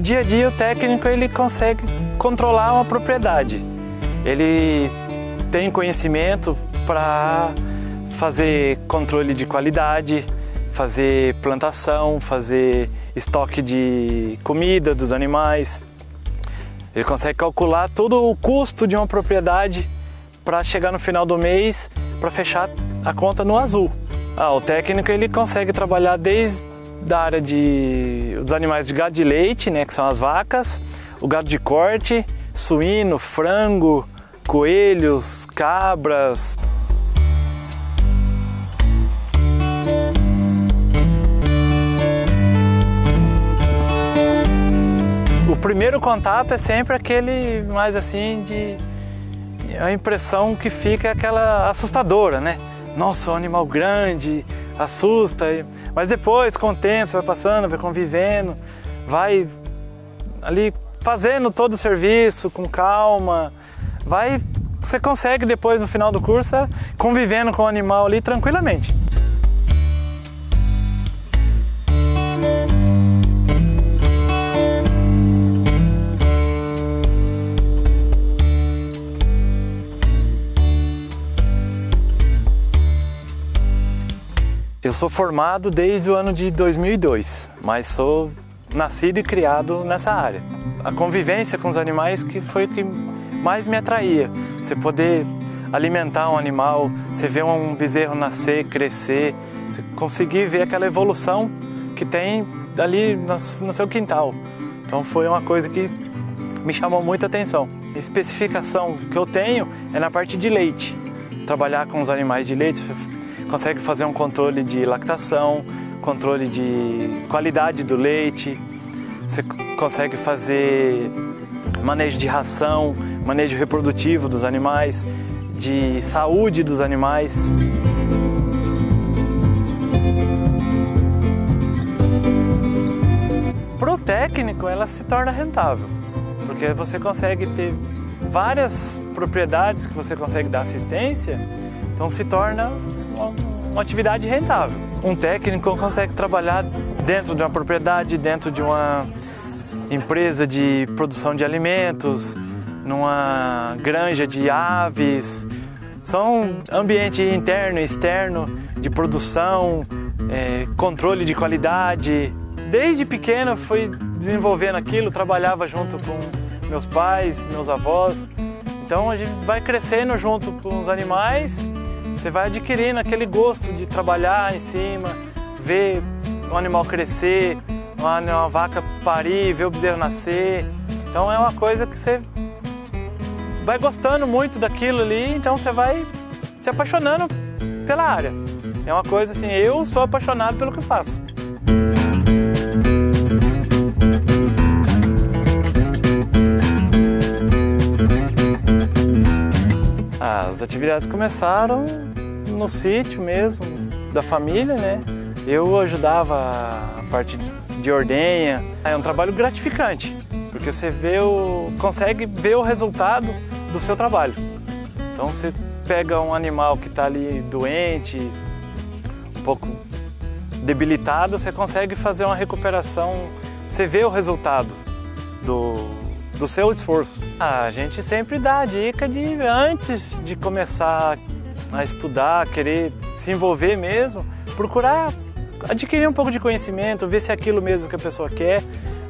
dia a dia o técnico ele consegue controlar uma propriedade. Ele tem conhecimento para fazer controle de qualidade, fazer plantação, fazer estoque de comida dos animais. Ele consegue calcular todo o custo de uma propriedade para chegar no final do mês para fechar a conta no azul. Ah, o técnico ele consegue trabalhar desde da área de os animais de gado de leite, né, que são as vacas, o gado de corte, suíno, frango, coelhos, cabras. O primeiro contato é sempre aquele mais assim de a impressão que fica é aquela assustadora, né? Nossa, um animal grande, assusta, mas depois, com o tempo, você vai passando, vai convivendo, vai ali fazendo todo o serviço com calma, vai, você consegue depois no final do curso convivendo com o animal ali tranquilamente. Eu sou formado desde o ano de 2002, mas sou nascido e criado nessa área. A convivência com os animais que foi o que mais me atraía. Você poder alimentar um animal, você ver um bezerro nascer, crescer, você conseguir ver aquela evolução que tem ali no seu quintal. Então foi uma coisa que me chamou muita atenção. A especificação que eu tenho é na parte de leite. Trabalhar com os animais de leite, consegue fazer um controle de lactação, controle de qualidade do leite, você consegue fazer manejo de ração, manejo reprodutivo dos animais, de saúde dos animais. Para o técnico, ela se torna rentável, porque você consegue ter várias propriedades que você consegue dar assistência, então se torna uma atividade rentável. Um técnico consegue trabalhar dentro de uma propriedade, dentro de uma empresa de produção de alimentos, numa granja de aves. São ambiente interno e externo de produção, é, controle de qualidade. Desde pequeno fui desenvolvendo aquilo, trabalhava junto com meus pais, meus avós. Então a gente vai crescendo junto com os animais você vai adquirindo aquele gosto de trabalhar em cima, ver o animal crescer, uma, uma vaca parir, ver o bezerro nascer. Então é uma coisa que você vai gostando muito daquilo ali, então você vai se apaixonando pela área. É uma coisa assim, eu sou apaixonado pelo que faço. As atividades começaram no sítio mesmo, da família, né? Eu ajudava a parte de ordenha. É um trabalho gratificante, porque você vê o, consegue ver o resultado do seu trabalho. Então você pega um animal que está ali doente, um pouco debilitado, você consegue fazer uma recuperação, você vê o resultado do, do seu esforço. A gente sempre dá a dica de antes de começar a estudar, querer se envolver mesmo, procurar adquirir um pouco de conhecimento, ver se é aquilo mesmo que a pessoa quer,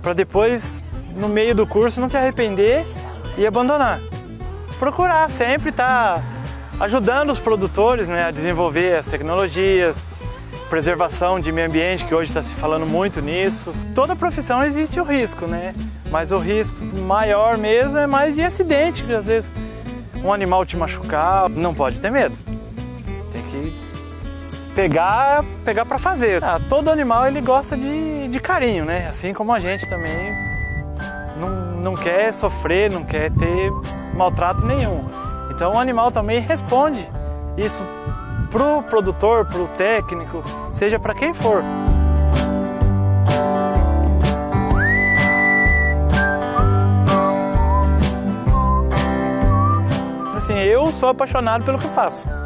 para depois, no meio do curso, não se arrepender e abandonar. Procurar sempre estar tá ajudando os produtores né, a desenvolver as tecnologias, preservação de meio ambiente, que hoje está se falando muito nisso. Toda profissão existe o risco, né? Mas o risco maior mesmo é mais de acidente, que às vezes um animal te machucar, não pode ter medo pegar, pegar para fazer. Ah, todo animal ele gosta de, de carinho, né? Assim como a gente também não, não quer sofrer, não quer ter maltrato nenhum. Então o animal também responde isso pro produtor, pro técnico, seja para quem for. Assim, eu sou apaixonado pelo que faço.